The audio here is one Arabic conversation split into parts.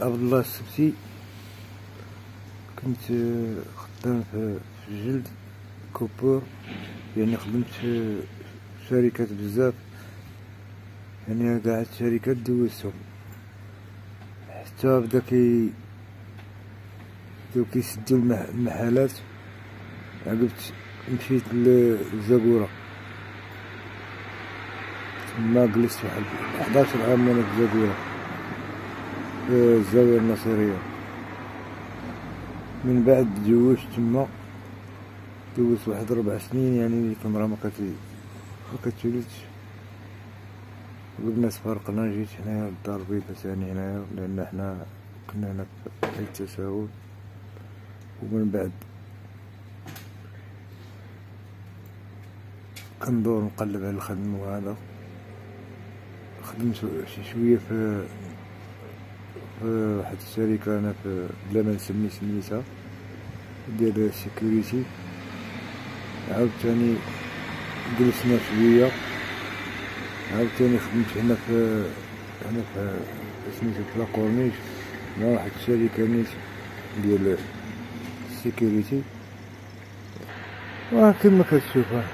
عبد الله السبتي كنت خدام في الجلد كوبور. يعني خدمت في شركات بزاف. يعني قاع الشركات دوزتهم. حتى بدا كي بداو كيسدو المحالات عقبت مشيت لزاكورة تما جلست واحد 11 عام وأنا في زاكورة في الزاوية النصيرية من بعد تزوجت تما دوزت واحد ربع سنين يعني ما كتولي ما كتولدش. قلنا تفرقنا جيت هنايا للدار البيضاء ثاني هنايا لأن حنا كنا هنا في التساهل ومن بعد كندور نقلب على الخدمة وهذا خدمت شي شوية في في واحد الشركة أنا في بلا ما نسمي سميتها ديال ال sécurité عاوتاني جلسنا شوية. عاوتاني خدمت هنا في هنا في سميتو في la corniche مع واحد الشركة نيت ديال ال sécurité وكما كتشوفها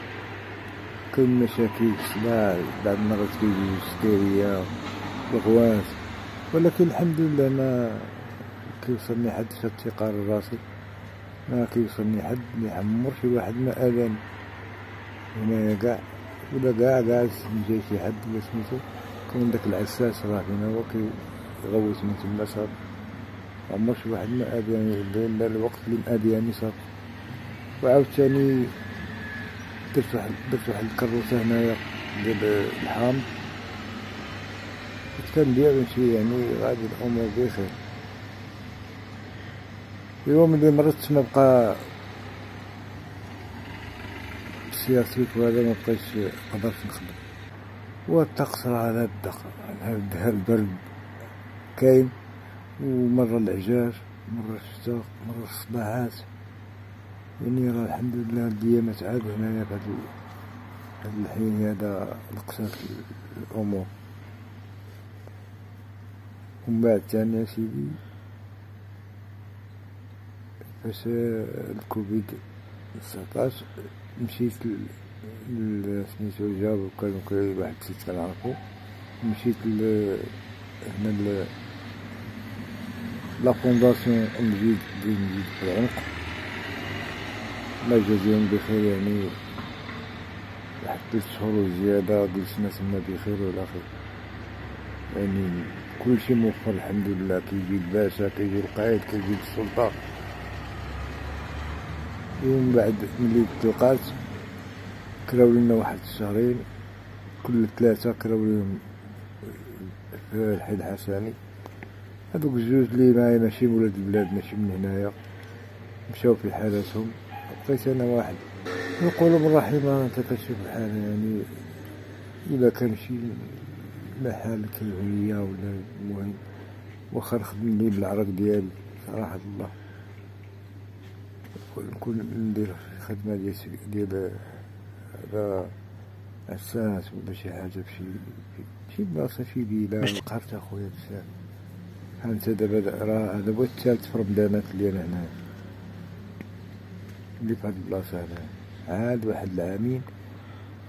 كاين مشاكل سلاح بعض المرات كيجيو السكرية الغواس ولكن الحمد لله ما كيوصلني حد الثقة لراسي ما كيوصلني حد ما عمر شي واحد ما اذاني هنايا كاع ولا كاع كاع جاي شي حد ولا سميتو. كون داك العساس راه فينا هو كيغوت من تما صافي عمر شي واحد ما اذاني الا الوقت اللي مأذياني صافي وعاوتاني درت واحد درت واحد الكروسة هنايا ديال الحامض كنت كندير نمشي يعني غادي الأمور بخير. يوم اللي مرضت ما بقى السياسيك وهذا ما بقيتش قدرت نخدم. والطقس راه على الدق هذا البرد كاين ومرة العجاج مرة الشتاء مرة الصباحات. يعني راه الحمد لله الديامات عاد هنايا في هاد الحين هذا نقصات الأمور. ومن بعد تاني أسيدي فاش الكوفيد تسعطاش مشيت سميتو جاب كان واحد السيد كنعرفو مشيت هنا la fondation مجيد ديال مجيد في العنق الله يجازيهم بخير يعني واحد ثلاث شهور وزيادة جلسنا تما بخير ولا خير يعني كلشي موفر الحمد لله. كيجي الباشا كيجي القايد كيجي السلطة. ومن بعد ملي تلقات كراو لنا واحد الشهرين. كل ثلاثة كراو لهم في الحي الحسني. هذوك الجوج اللي معايا ماشي ولاد البلاد ماشي من هنايا. مشاو في حالاتهم. بقيت أنا واحد. نقولوا بالرحمة أنت كتشوف الحالة يعني الا كان شي محل كالهوية ولا المهم واخا نخدم لي بالعرق ديالي صراحة الله. نكون ندير خدمة ديال ديال هذا عساس ولا شي حاجة فشي شي بلاصة شي فيلا قهرت أخويا بزاف. انت دابا راه هذا هو الثالث في رمضانات اللي أنا هنايا اللي في هاد البلاصة هنا عاد واحد العامين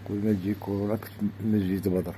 قلنا تجي كورونا كنت نجي بدر